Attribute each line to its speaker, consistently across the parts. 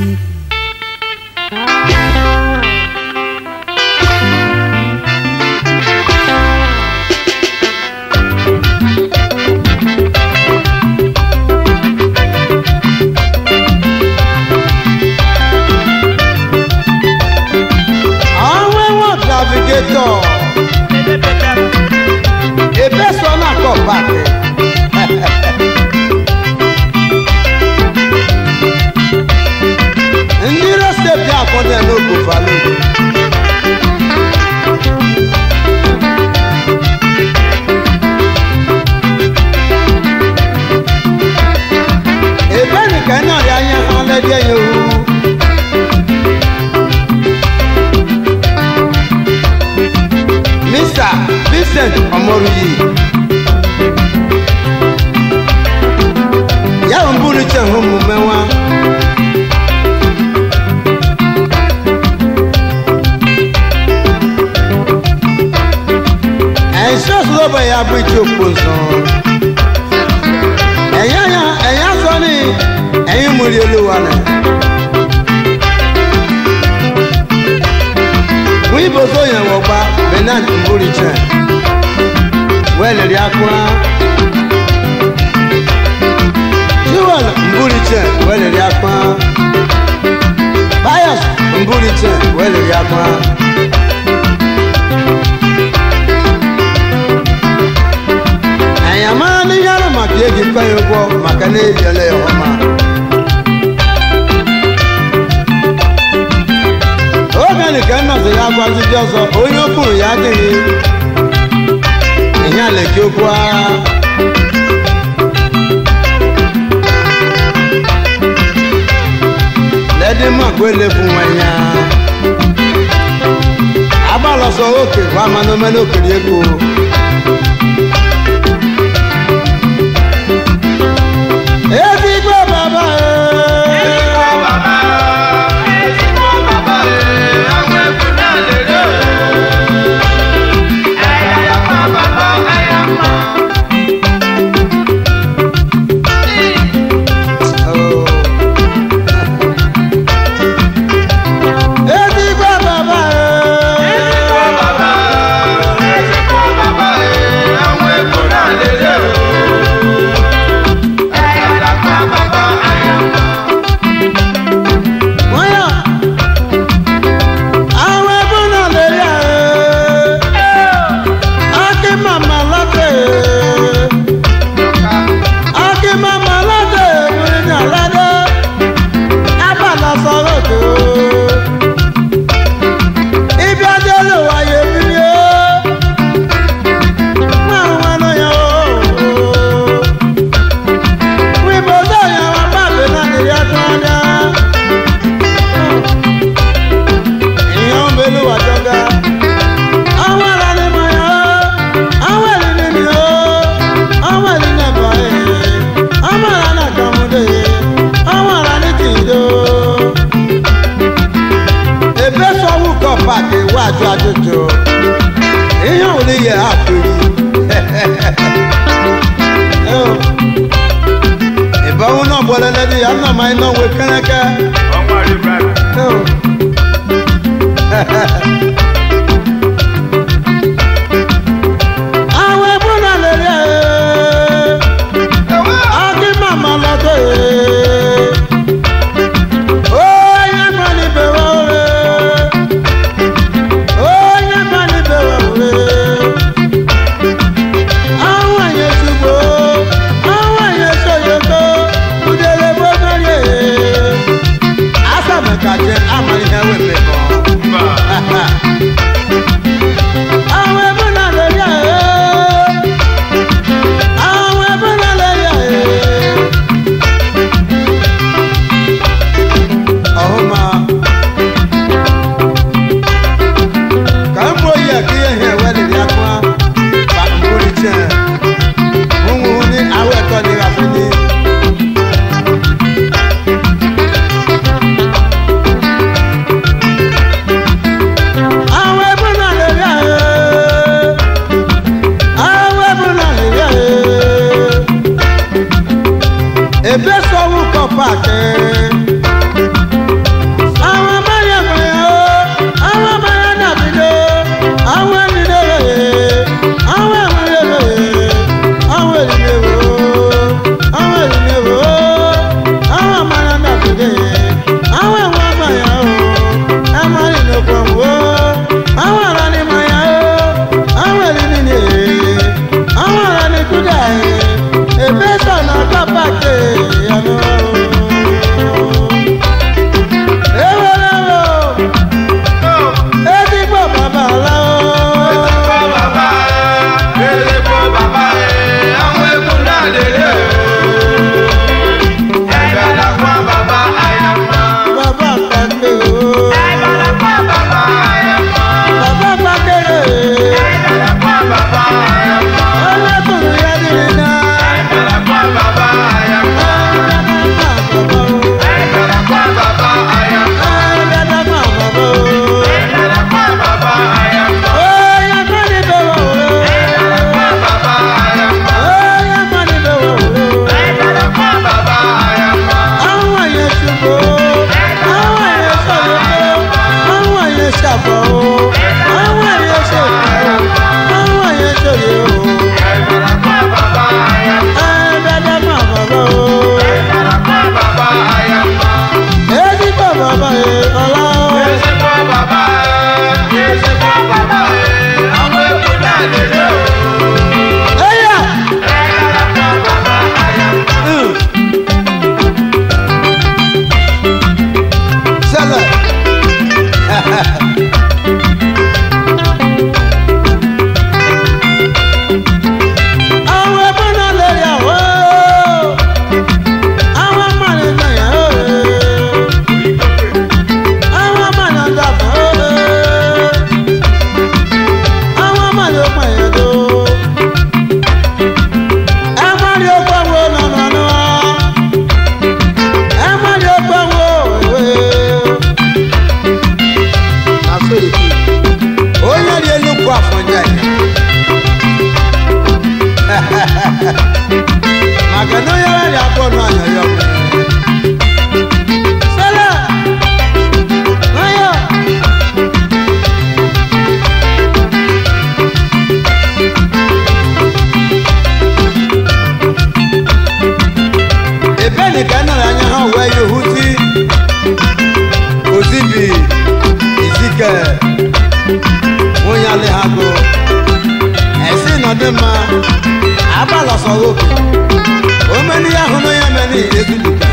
Speaker 1: Thank you. kitchen wele lyakula jiwala mbuliche wele lyakula bayas mbuliche wele lyakula ayamani yalama kiegi kayo gwo makane ebiale na-agwazi ndị ọzọ onye okpuru ya adịghị ịnyala gị okwu agha ledimagwelebu nwanya agbalọsọ oke bụ amanomenokiri ego If níyẹ àpèrè. ìbáwọn náà bọ̀lẹ̀ lẹ́bi àná máa iná wé kẹ́rẹ́kẹ́. ọmọ rẹ bẹ́ẹ̀. dị mma abalọsọ obi omeni ahụmụ ya meni ezulika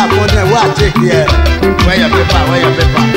Speaker 1: Where your paper, where your paper.